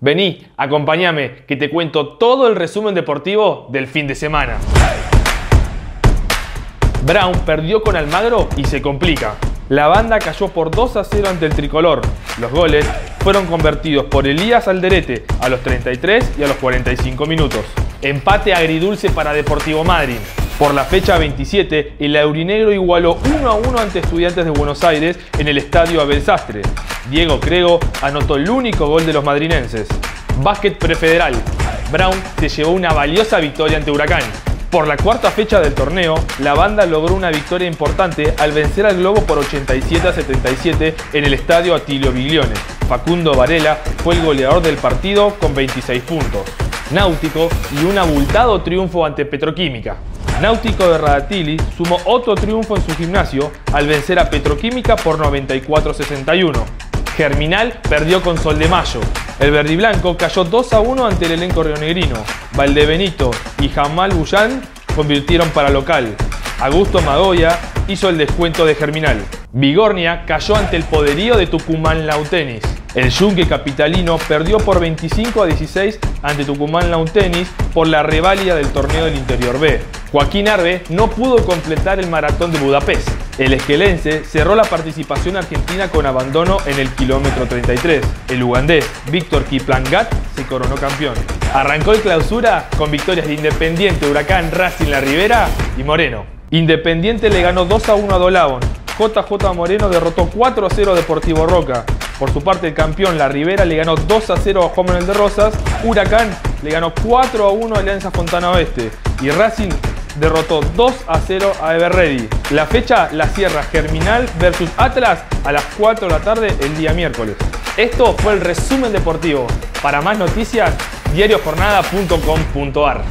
Vení, acompáñame, que te cuento todo el resumen deportivo del fin de semana. Brown perdió con Almagro y se complica. La banda cayó por 2 a 0 ante el tricolor. Los goles fueron convertidos por Elías Alderete a los 33 y a los 45 minutos. Empate agridulce para Deportivo Madrid. Por la fecha 27, el aurinegro igualó 1 a 1 ante Estudiantes de Buenos Aires en el estadio Abel Sastre. Diego Crego anotó el único gol de los madrinenses. Básquet prefederal. Brown se llevó una valiosa victoria ante Huracán. Por la cuarta fecha del torneo, la banda logró una victoria importante al vencer al Globo por 87 a 77 en el estadio Atilio Biglione. Facundo Varela fue el goleador del partido con 26 puntos. Náutico y un abultado triunfo ante Petroquímica. Náutico de Radatili sumó otro triunfo en su gimnasio al vencer a Petroquímica por 94-61. Germinal perdió con Sol de Mayo. El verdiblanco cayó 2 a 1 ante el elenco rionegrino. Valdebenito y Jamal Bullán convirtieron para local. Augusto Magoya hizo el descuento de Germinal. Vigornia cayó ante el poderío de Tucumán Lautenis. El Yunque capitalino perdió por 25 a 16 ante Tucumán Lautenis por la reválida del torneo del Interior B. Joaquín Arbe no pudo completar el maratón de Budapest. El esquelense cerró la participación argentina con abandono en el kilómetro 33. El ugandés Víctor Kiplangat se coronó campeón. Arrancó el clausura con victorias de Independiente, Huracán, Racing La Ribera y Moreno. Independiente le ganó 2 a 1 a Dolabon. JJ Moreno derrotó 4 a 0 a Deportivo Roca. Por su parte, el campeón La Ribera le ganó 2 a 0 a Juan Manuel de Rosas. Huracán le ganó 4 a 1 a Alianza Fontana Oeste. Y Racing derrotó 2 a 0 a Everready. La fecha la cierra Germinal versus Atlas a las 4 de la tarde el día miércoles. Esto fue el resumen deportivo. Para más noticias, diariojornada.com.ar.